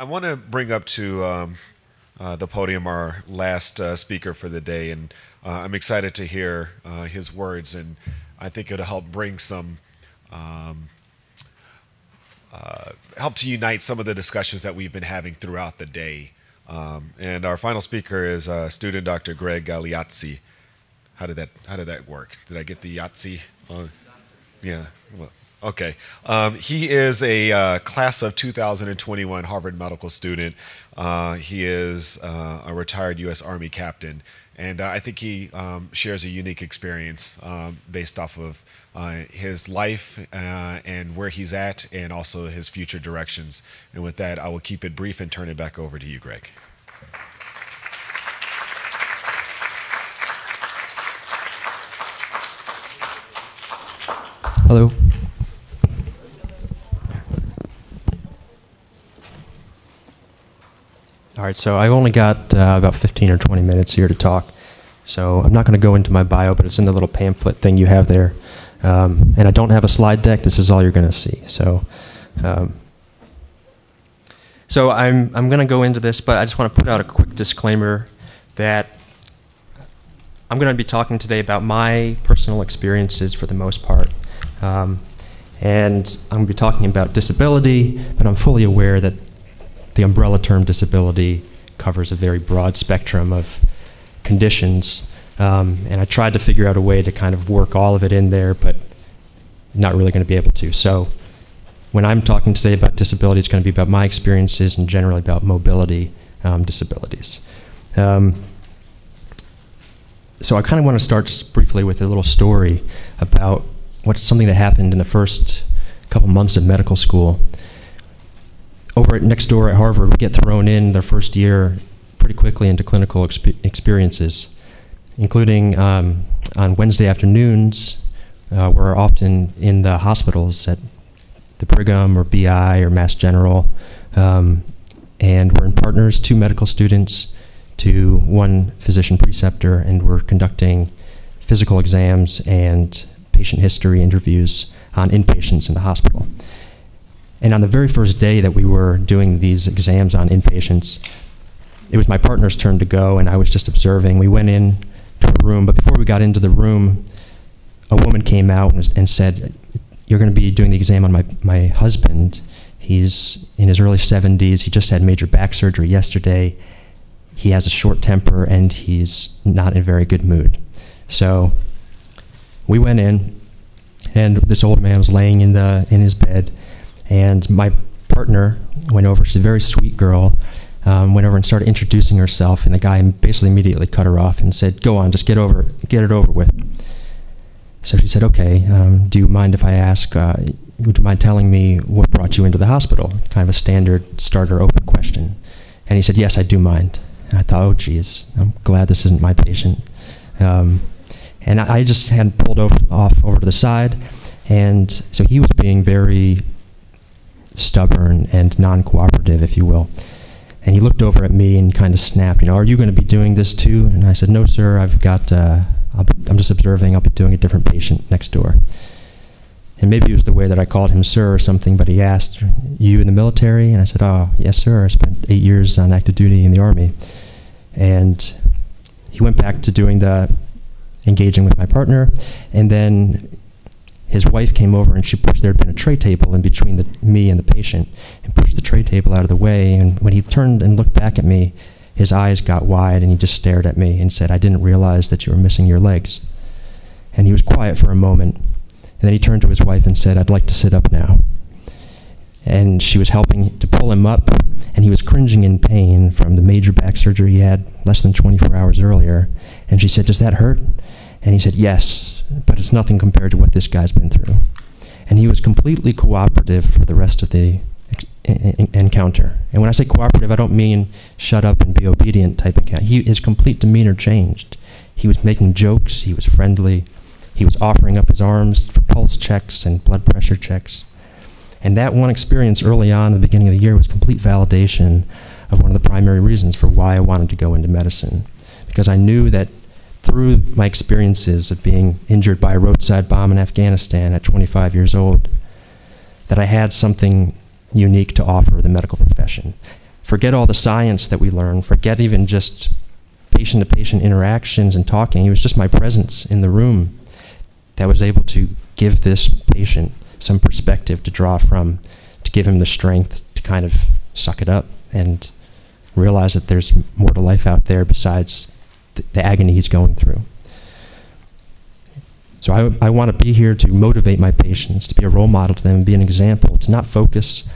I want to bring up to um, uh, the podium our last uh, speaker for the day, and uh, I'm excited to hear uh, his words, and I think it'll help bring some. Um, uh, help to unite some of the discussions that we've been having throughout the day. Um, and our final speaker is uh, student Dr. Greg Galeazzi. How did that How did that work? Did I get the Yahtzee? yeah. Well, Okay. Um, he is a uh, class of 2021 Harvard Medical student. Uh, he is uh, a retired U.S. Army captain. And uh, I think he um, shares a unique experience um, based off of uh, his life uh, and where he's at, and also his future directions. And with that, I will keep it brief and turn it back over to you, Greg. Hello. All right, so I've only got uh, about 15 or 20 minutes here to talk. So I'm not going to go into my bio, but it's in the little pamphlet thing you have there. Um, and I don't have a slide deck. This is all you're going to see. So, um, so I'm, I'm going to go into this, but I just want to put out a quick disclaimer that I'm going to be talking today about my personal experiences for the most part. Um, and I'm going to be talking about disability, but I'm fully aware that the umbrella term disability covers a very broad spectrum of conditions. Um, and I tried to figure out a way to kind of work all of it in there, but not really going to be able to. So when I'm talking today about disability, it's going to be about my experiences and generally about mobility um, disabilities. Um, so I kind of want to start just briefly with a little story about what's something that happened in the first couple months of medical school over at next door at Harvard, we get thrown in their first year pretty quickly into clinical exp experiences, including um, on Wednesday afternoons. Uh, we're often in the hospitals at the Brigham or BI or Mass General, um, and we're in partners, two medical students to one physician preceptor, and we're conducting physical exams and patient history interviews on inpatients in the hospital. And on the very first day that we were doing these exams on inpatients, it was my partner's turn to go, and I was just observing. We went in to a room, but before we got into the room, a woman came out and, and said, You're going to be doing the exam on my, my husband. He's in his early 70s. He just had major back surgery yesterday. He has a short temper, and he's not in very good mood. So we went in, and this old man was laying in, the, in his bed and my partner went over, she's a very sweet girl, um, went over and started introducing herself, and the guy basically immediately cut her off and said, Go on, just get over get it over with. So she said, Okay, um, do you mind if I ask, uh, would you mind telling me what brought you into the hospital? Kind of a standard starter open question. And he said, Yes, I do mind. And I thought, Oh, geez, I'm glad this isn't my patient. Um, and I, just had pulled off over to the side, and so he was being very stubborn and non-cooperative, if you will. And he looked over at me and kind of snapped, you know, are you going to be doing this too? And I said, no, sir, I've got, uh, i am just observing, I'll be doing a different patient next door. And maybe it was the way that I called him sir or something, but he asked, you in the military? And I said, oh, yes, sir, I spent eight years on active duty in the Army. And he went back to doing the engaging with my partner, and then his wife came over and she pushed, there had been a tray table in between the, me and the patient, and pushed the tray table out of the way. And when he turned and looked back at me, his eyes got wide and he just stared at me and said, I didn't realize that you were missing your legs. And he was quiet for a moment. And then he turned to his wife and said, I'd like to sit up now. And she was helping to pull him up, and he was cringing in pain from the major back surgery he had less than 24 hours earlier. And she said, Does that hurt? And he said, Yes but it's nothing compared to what this guy's been through. And he was completely cooperative for the rest of the encounter. And when I say cooperative, I don't mean shut up and be obedient type encounter. He, his complete demeanor changed. He was making jokes, he was friendly, he was offering up his arms for pulse checks and blood pressure checks. And that one experience early on in the beginning of the year was complete validation of one of the primary reasons for why I wanted to go into medicine. Because I knew that through my experiences of being injured by a roadside bomb in Afghanistan at 25 years old, that I had something unique to offer the medical profession. Forget all the science that we learn, forget even just patient to patient interactions and talking. It was just my presence in the room that was able to give this patient some perspective to draw from, to give him the strength to kind of suck it up and realize that there's more to life out there besides the, agony he's going through. So I, I want to be here to motivate my patients, to be a role model to them, be an example, to not focus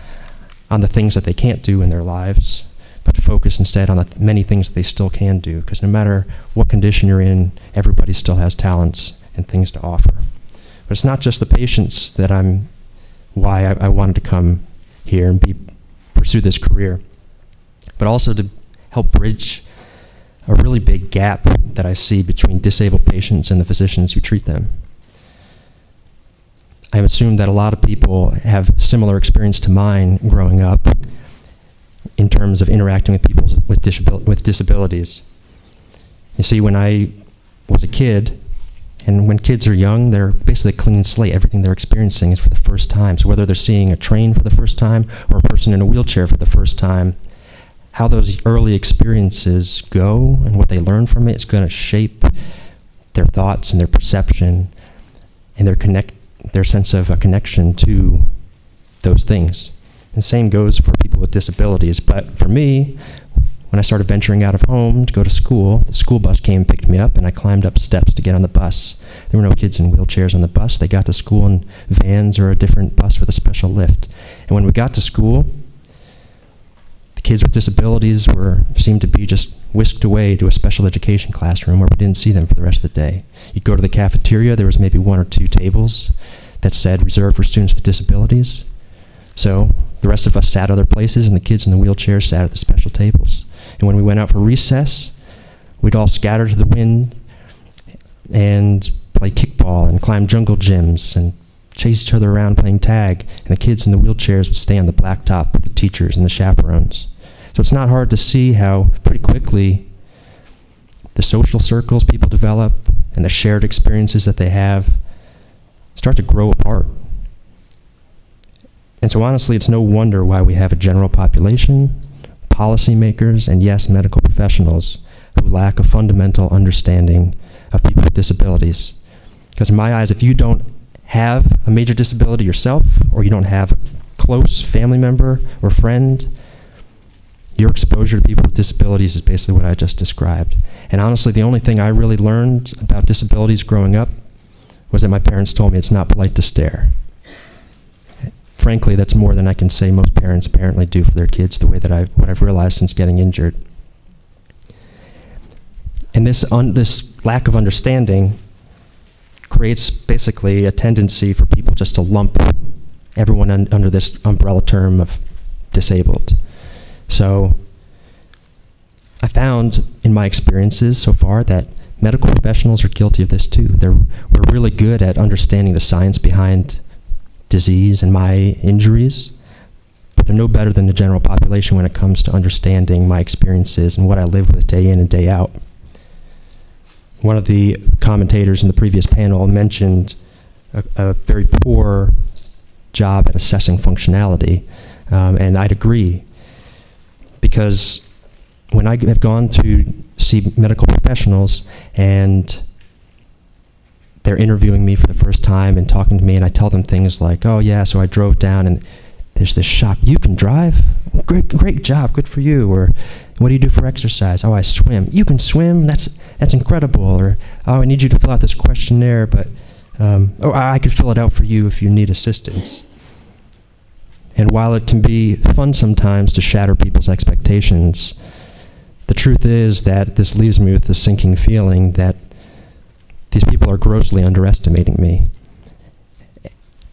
on the things that they can't do in their lives, but to focus instead on the th- many things that they still can do. Because no matter what condition you're in, everybody still has talents and things to offer. But it's not just the patients that I'm, why I, I wanted to come here and be pursue this career, but also to help bridge a really big gap that I see between disabled patients and the physicians who treat them. I assume that a lot of people have similar experience to mine growing up in terms of interacting with people with, disabil- with disabilities. You see, when I was a kid, and when kids are young, they're basically a clean slate. Everything they're experiencing is for the first time. So whether they're seeing a train for the first time or a person in a wheelchair for the first time, how those early experiences go and what they learn from it is going to shape their thoughts and their perception and their connect their sense of a connection to those things. The same goes for people with disabilities. But for me, when I started venturing out of home to go to school, the school bus came and picked me up, and I climbed up steps to get on the bus. There were no kids in wheelchairs on the bus. They got to school in vans or a different bus with a special lift. And when we got to school, kids with disabilities were seemed to be just whisked away to a special education classroom where we didn't see them for the rest of the day. You'd go to the cafeteria, there was maybe one or two tables that said reserved for students with disabilities. So the rest of us sat other places, and the kids in the wheelchairs sat at the special tables. And when we went out for recess, we'd all scatter to the wind and play kickball and climb jungle gyms and chase each other around playing tag. And the kids in the wheelchairs would stay on the blacktop with the teachers and the chaperones. So it's not hard to see how pretty quickly the social circles people develop and the shared experiences that they have start to grow apart. And so, honestly, it's no wonder why we have a general population, policymakers, and yes, medical professionals who lack a fundamental understanding of people with disabilities. Because, in my eyes, if you don't have a major disability yourself, or you don't have a close family member or friend, your exposure to people with disabilities is basically what I just described. And honestly, the only thing I really learned about disabilities growing up was that my parents told me it's not polite to stare frankly, that's more than I can say most parents apparently do for their kids, the way that I've, what I've realized since getting injured. And this, un, this lack of understanding creates basically a tendency for people just to lump everyone un, under this umbrella term of disabled. So I found in my experiences so far that medical professionals are guilty of this too. They're, we're really good at understanding the science behind disease and my injuries, but they're no better than the general population when it comes to understanding my experiences and what I live with day in and day out. One of the commentators in the previous panel mentioned a, a very poor job at assessing functionality, um, and I'd agree because when I have gone to see medical professionals and they're interviewing me for the first time and talking to me, and I tell them things like, "Oh yeah, so I drove down and there's this shop. You can drive. Great, great job. Good for you." Or, "What do you do for exercise?" "Oh, I swim. You can swim. That's that's incredible." Or, "Oh, I need you to fill out this questionnaire, but um, oh, I could fill it out for you if you need assistance." And while it can be fun sometimes to shatter people's expectations, the truth is that this leaves me with the sinking feeling that these people are grossly underestimating me.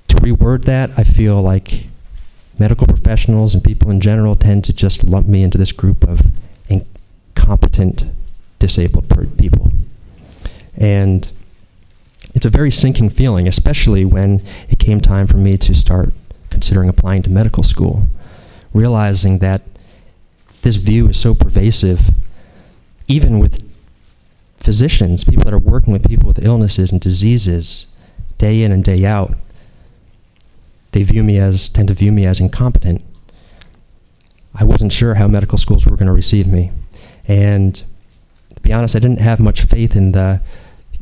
To reword that, I feel like medical professionals and people in general tend to just lump me into this group of incompetent disabled people. And it's a very sinking feeling, especially when it came time for me to start considering applying to medical school, realizing that this view is so pervasive, even with physicians, people that are working with people with illnesses and diseases day in and day out, they view me as, tend to view me as incompetent. I wasn't sure how medical schools were going to receive me. And to be honest, I didn't have much faith in the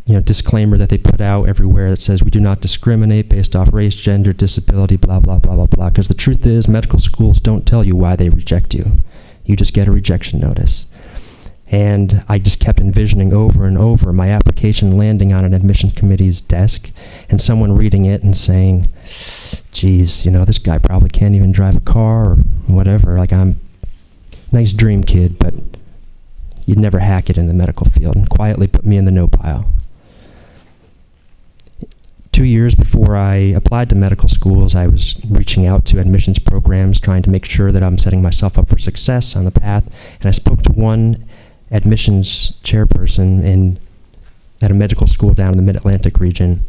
you know, disclaimer that they put out everywhere that says we do not discriminate based off race, gender, disability, blah, blah, blah, blah, blah. Because the truth is, medical schools don't tell you why they reject you. You just get a rejection notice. And I just kept envisioning over and over my application landing on an admission committee's desk and someone reading it and saying, geez, you know, this guy probably can't even drive a car or whatever. Like, I'm nice dream kid, but you'd never hack it in the medical field and quietly put me in the no pile. Two years before I applied to medical schools, I was reaching out to admissions programs, trying to make sure that I'm setting myself up for success on the path. And I spoke to one admissions chairperson in at a medical school down in the Mid-Atlantic region,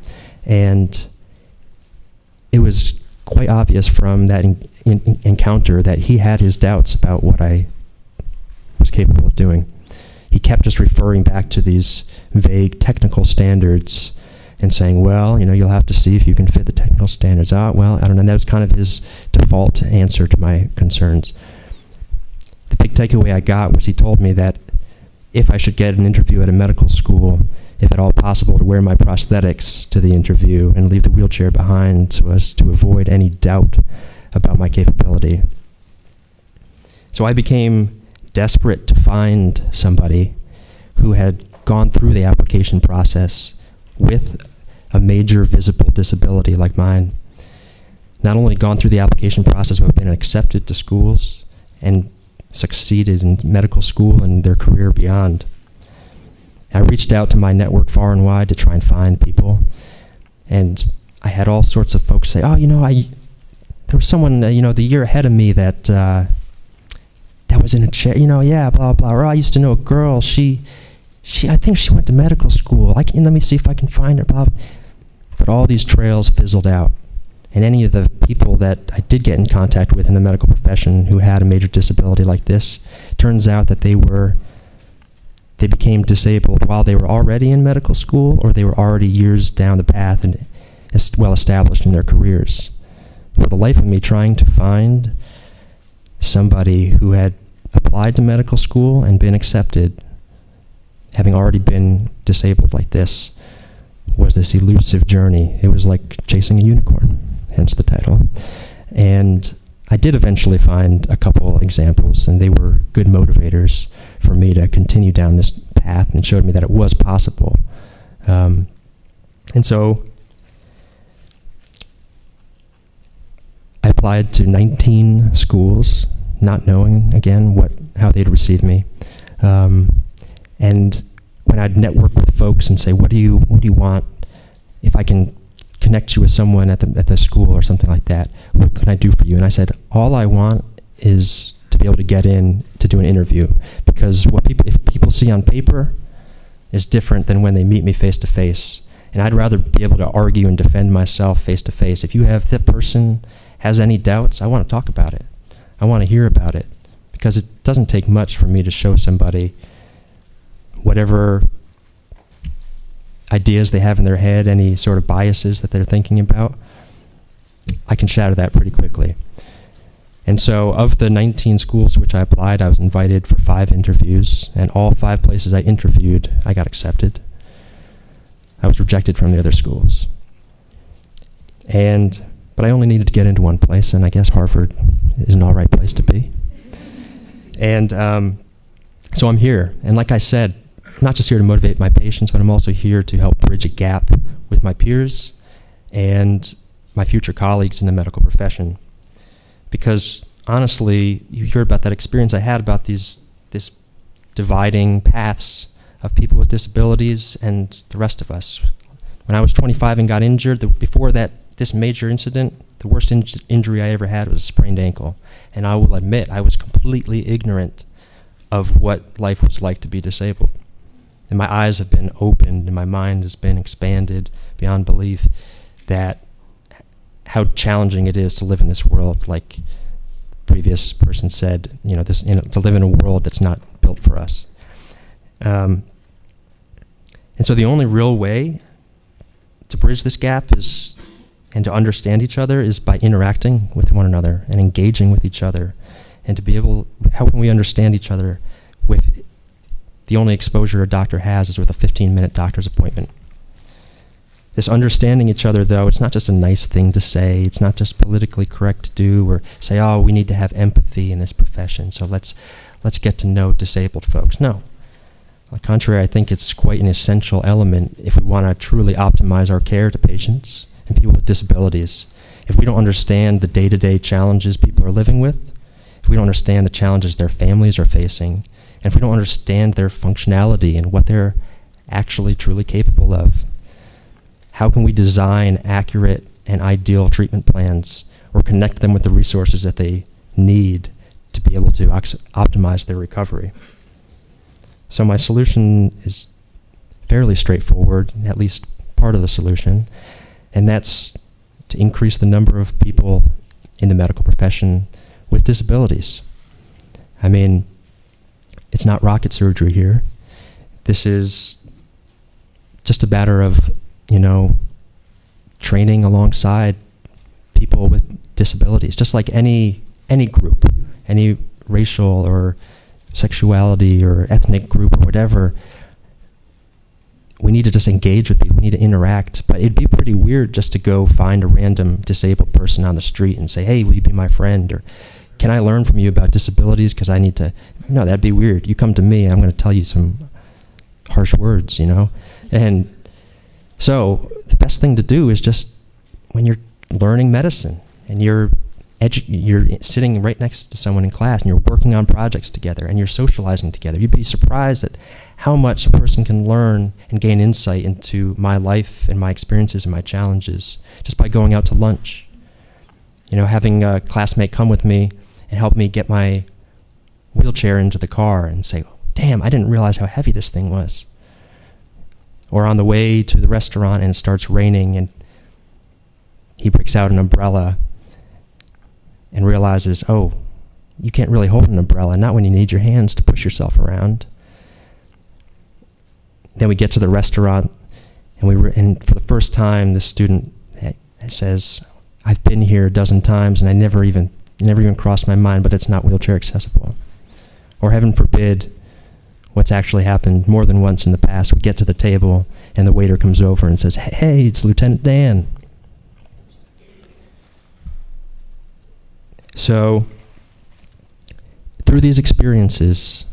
and it was quite obvious from that in, in, encounter that he had his doubts about what I was capable of doing. He kept just referring back to these vague technical standards and saying, well, you know, you'll have to see if you can fit the technical standards. out. well, I don't know. That was kind of his default answer to my concerns. The big takeaway I got was he told me that if I should get an interview at a medical school, if at all possible, to wear my prosthetics to the interview and leave the wheelchair behind so as to avoid any doubt about my capability. So I became desperate to find somebody who had gone through the application process with a major visible disability like mine. Not only gone through the application process, but been accepted to schools and succeeded in medical school and their career beyond. I reached out to my network far and wide to try and find people, and I had all sorts of folks say, "Oh, you know, I there was someone uh, you know the year ahead of me that uh, that was in a chair, you know, yeah, blah blah." Or I used to know a girl. She she I think she went to medical school. Let me see if I can find her. Blah. But all these trails fizzled out and any of the people that I did get in contact with in the medical profession who had a major disability like this, turns out that they were they became disabled while they were already in medical school or they were already years down the path and well established in their careers. For the life of me, trying to find somebody who had applied to medical school and been accepted, having already been disabled like this, was this elusive journey. It was like chasing a unicorn hence the title. And I did eventually find a couple examples, and they were good motivators for me to continue down this path and showed me that it was possible. Um, and so I applied to 19 schools, not knowing again what how they'd receive me. Um, and when I'd network with folks and say, "What do you what do you want? If I can connect you with someone at the at the school or something like that. What can I do for you? And I said, all I want is to be able to get in to do an interview because what people if people see on paper is different than when they meet me face to face. And I'd rather be able to argue and defend myself face to face. If you have that person has any doubts, I want to talk about it. I want to hear about it because it doesn't take much for me to show somebody whatever ideas they have in their head, any sort of biases that they're thinking about, I can shatter that pretty quickly. And so, of the 19 schools which I applied, I was invited for five interviews, and all five places I interviewed, I got accepted. I was rejected from the other schools. And, but I only needed to get into one place, and I guess Harvard is an all right place to be. And um, so I'm here. And like I said, I'm not just here to motivate my patients, but I'm also here to help bridge a gap with my peers and my future colleagues in the medical profession. Because honestly, you heard about that experience I had about these this dividing paths of people with disabilities and the rest of us. When I was 25 and got injured, the, before that this major incident, the worst in injury I ever had was a sprained ankle. And I will admit, I was completely ignorant of what life was like to be disabled and my eyes have been opened and my mind has been expanded beyond belief that how challenging it is to live in this world like previous person said you know this you know, to live in a world that's not built for us. Um, and so the only real way to bridge this gap is and to understand each other is by interacting with one another and engaging with each other and to be able, how can we understand each other with the only exposure a doctor has is with a 15 minute doctor's appointment? This understanding each other, though, it's not just a nice thing to say. It's not just politically correct to do or say, oh, we need to have empathy in this profession, so let's, let's get to know disabled folks. No. On the contrary, I think it's quite an essential element if we want to truly optimize our care to patients and people with disabilities. If we don't understand the day to day challenges people are living with, if we don't understand the challenges their families are facing, and if we don't understand their functionality and what they're actually truly capable of, how can we design accurate and ideal treatment plans or connect them with the resources that they need to be able to optimize their recovery? So my solution is fairly straightforward, at least part of the solution, and that's to increase the number of people in the medical profession with disabilities. I mean, it's not rocket surgery here. This is just a matter of, you know, training alongside people with disabilities, just like any any group, any racial or sexuality or ethnic group or whatever, we need to just engage with people. We need to interact. But it'd be pretty weird just to go find a random disabled person on the street and say, hey, will you be my friend? Or can I learn from you about disabilities? Because I need to. No, that'd be weird. You come to me, I'm going to tell you some harsh words, you know? And so the best thing to do is just when you're learning medicine and you're you're sitting right next to someone in class and you're working on projects together and you're socializing together. You'd be surprised at how much a person can learn and gain insight into my life and my experiences and my challenges just by going out to lunch. You know, having a classmate come with me and help me get my wheelchair into the car and say, damn, I didn't realize how heavy this thing was. Or on the way to the restaurant and it starts raining and he breaks out an umbrella and realizes, oh, you can't really hold an umbrella, not when you need your hands to push yourself around. Then we get to the restaurant, and we and for the first time, the student eh, says, "I've been here a dozen times, and I never even never even crossed my mind, but it's not wheelchair accessible." Or heaven forbid, what's actually happened more than once in the past. We get to the table, and the waiter comes over and says, "Hey, it's Lieutenant Dan." So, through these experiences,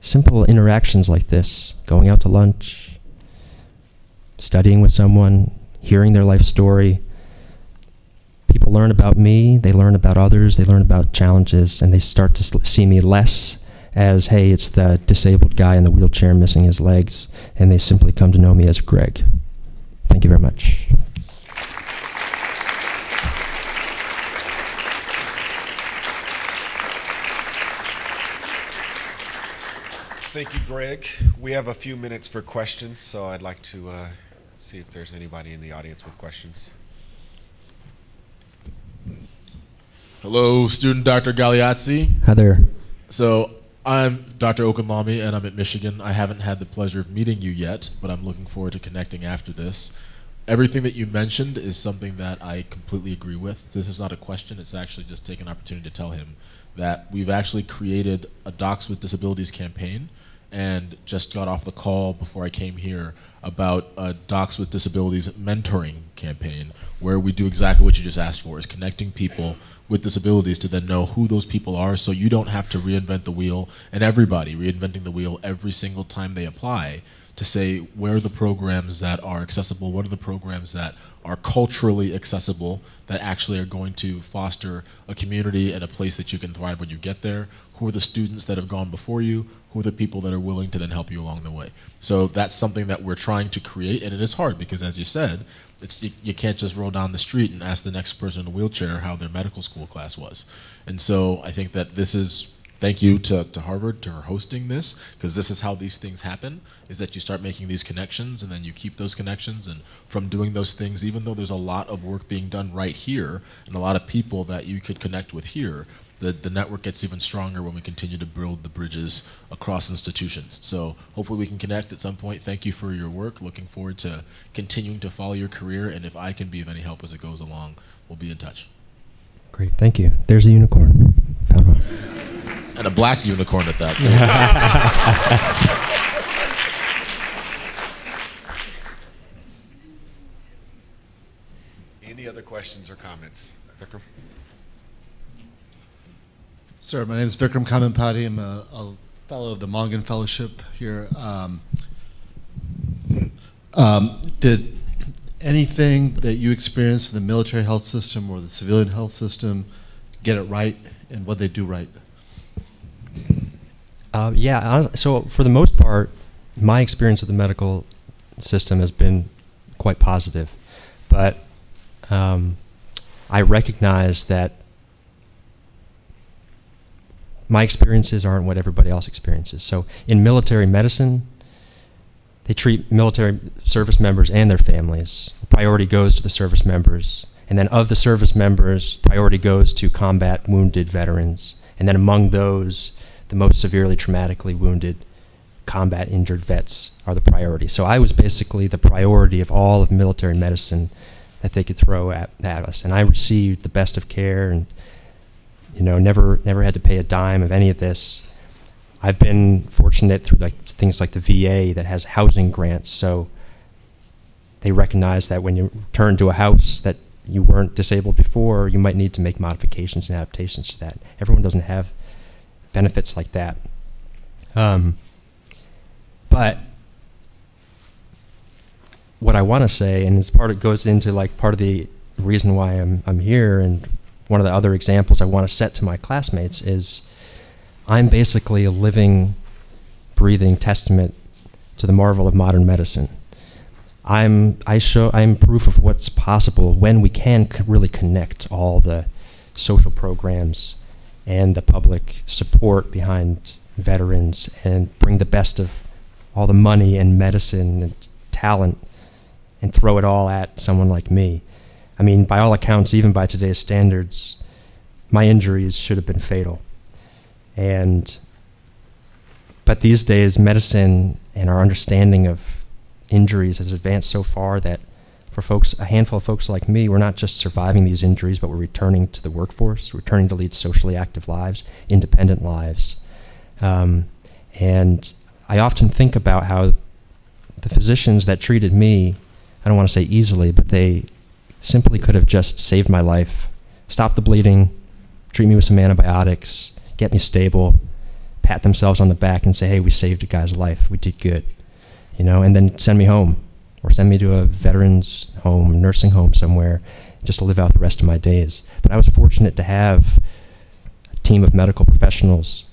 simple interactions like this, going out to lunch, studying with someone, hearing their life story, people learn about me, they learn about others, they learn about challenges, and they start to see me less as, hey, it's the disabled guy in the wheelchair missing his legs, and they simply come to know me as Greg. Thank you very much. Thank you, Greg. We have a few minutes for questions, so I'd like to uh, see if there's anybody in the audience with questions. Hello, student Dr. Galeazzi. Hi there. So I'm Dr. Okanlami, and I'm at Michigan. I haven't had the pleasure of meeting you yet, but I'm looking forward to connecting after this. Everything that you mentioned is something that I completely agree with. This is not a question, it's actually just take an opportunity to tell him that we've actually created a Docs with Disabilities campaign and just got off the call before I came here about a Docs with Disabilities mentoring campaign where we do exactly what you just asked for is connecting people with disabilities to then know who those people are so you don't have to reinvent the wheel and everybody reinventing the wheel every single time they apply to say where are the programs that are accessible, what are the programs that are culturally accessible that actually are going to foster a community and a place that you can thrive when you get there, who are the students that have gone before you, who are the people that are willing to then help you along the way. So that's something that we're trying to create, and it is hard because, as you said, it's you, you, can't just roll down the street and ask the next person in a wheelchair how their medical school class was. And so I think that this is thank you to, to Harvard for hosting this because this is how these things happen is that you start making these connections and then you keep those connections and from doing those things even though there's a lot of work being done right here and a lot of people that you could connect with here the, the network gets even stronger when we continue to build the bridges across institutions. So hopefully we can connect at some point. Thank you for your work. Looking forward to continuing to follow your career. And if I can be of any help as it goes along, we'll be in touch. Great. Thank you. There's a unicorn. Found one. And a black unicorn at that, too. Any other questions or comments? Vikram? Sir, my name is Vikram Kamampati. I'm a, a fellow of the Mongan Fellowship here. Um, um, did anything that you experienced in the military health system or the civilian health system get it right, and what they do right? Uh, yeah, so for the most part, my experience with the medical system has been quite positive, but um, I recognize that my experiences aren't what everybody else experiences. So in military medicine, they treat military service members and their families. Priority goes to the service members, and then of the service members, priority goes to combat wounded veterans, and then among those, the most severely traumatically wounded combat injured vets are the priority. So I was basically the priority of all of military medicine that they could throw at, at us, and I received the best of care and you know never never had to pay a dime of any of this. I've been fortunate through like things like the VA that has housing grants, so they recognize that when you return to a house that you weren't disabled before, you might need to make modifications and adaptations to that. Everyone doesn't have benefits like that. Um, but what I want to say, and it's part of goes into like part of the reason why I'm I'm here, and one of the other examples I want to set to my classmates is I'm basically a living, breathing testament to the marvel of modern medicine. I'm I show I'm proof of what's possible when we can really connect all the social programs and the public support behind veterans and bring the best of all the money and medicine and talent and throw it all at someone like me. I mean, by all accounts, even by today's standards, my injuries should have been fatal. And but these days, medicine and our understanding of injuries has advanced so far that for folks, a handful of folks like me, we're not just surviving these injuries, but we're returning to the workforce, returning to lead socially active lives, independent lives. Um, and I often think about how the physicians that treated me, I don't want to say easily, but they simply could have just saved my life, stopped the bleeding, treat me with some antibiotics, get me stable, pat themselves on the back and say, hey, we saved a guy's life. We did good. You know, and then send me home or send me to a veterans home, nursing home somewhere, just to live out the rest of my days. But I was fortunate to have a team of medical professionals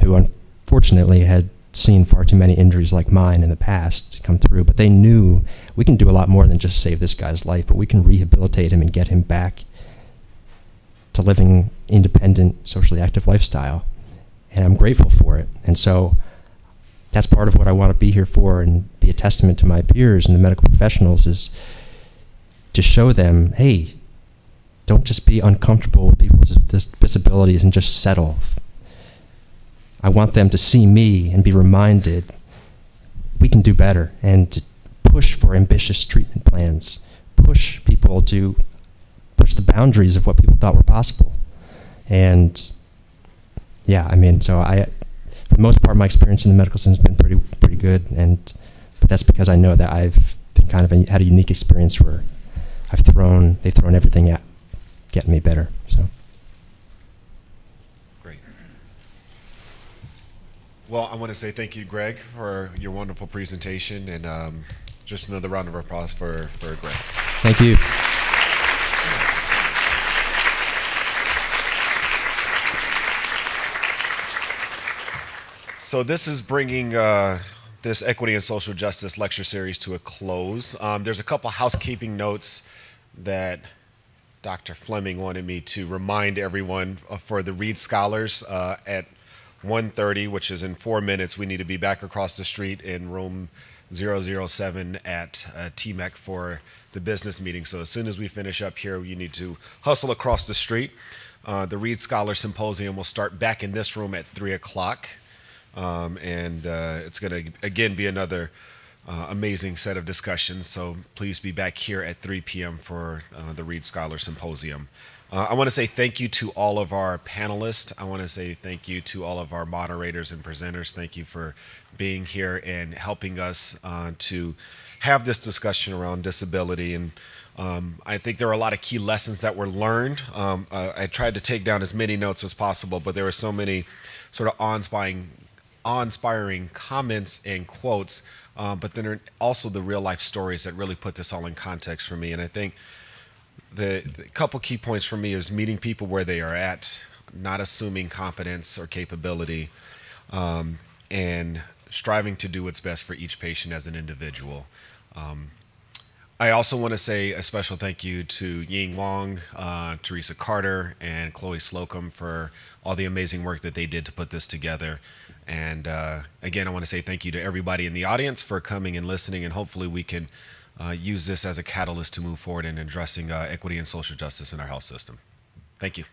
who unfortunately had seen far too many injuries like mine in the past come through, but they knew we can do a lot more than just save this guy's life, but we can rehabilitate him and get him back to living independent, socially active lifestyle. And I'm grateful for it. And so that's part of what I want to be here for and be a testament to my peers and the medical professionals is to show them, hey, don't just be uncomfortable with people's disabilities and just settle. I want them to see me and be reminded we can do better and to push for ambitious treatment plans, push people to push the boundaries of what people thought were possible. And yeah, I mean, so I, for the most part, my experience in the medical system has been pretty pretty good, and but that's because I know that I've been kind of a, had a unique experience where I've thrown they've thrown everything at getting me better. So Great. Well, I want to say thank you, Greg, for your wonderful presentation, and um, just another round of applause for, for Greg. thank you. So this is bringing uh, this equity and social justice lecture series to a close. Um, there's a couple housekeeping notes that Dr. Fleming wanted me to remind everyone for the Reed Scholars uh, at 1.30, which is in four minutes. We need to be back across the street in room 007 at uh, TMEC for the business meeting. So as soon as we finish up here, you need to hustle across the street. Uh, the Reed Scholar Symposium will start back in this room at 3 o'clock. Um, and uh, it's going to, again, be another uh, amazing set of discussions. So please be back here at 3 p.m. for uh, the Reed Scholar Symposium. Uh, I want to say thank you to all of our panelists. I want to say thank you to all of our moderators and presenters. Thank you for being here and helping us uh, to have this discussion around disability. And um, I think there are a lot of key lessons that were learned. Um, uh, I tried to take down as many notes as possible, but there were so many sort of awe-inspiring, awe-inspiring comments and quotes. Uh, but then also the real life stories that really put this all in context for me. And I think the, the couple key points for me is meeting people where they are at, not assuming competence or capability, um, and striving to do what's best for each patient as an individual. Um, I also want to say a special thank you to Ying Wong, uh, Teresa Carter, and Chloe Slocum for all the amazing work that they did to put this together. And uh, again, I want to say thank you to everybody in the audience for coming and listening, and hopefully we can use this as a catalyst to move forward in addressing uh, equity and social justice in our health system. Thank you.